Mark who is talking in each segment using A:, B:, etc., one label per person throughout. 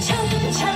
A: 唱唱。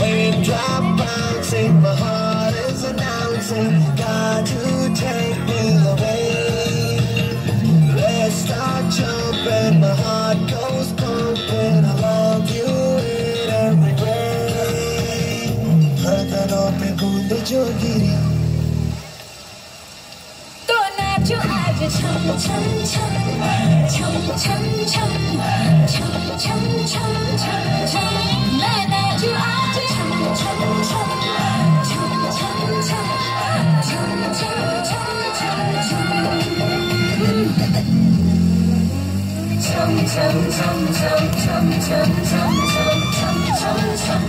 B: Raindrop bouncing, my heart is God take me away. Let's start jumping, my heart goes pumping, I love you in every
A: 唱唱唱，唱唱唱，唱唱唱唱唱，来来就爱唱唱唱，唱唱唱，唱唱唱唱唱，唱唱唱唱唱唱唱唱。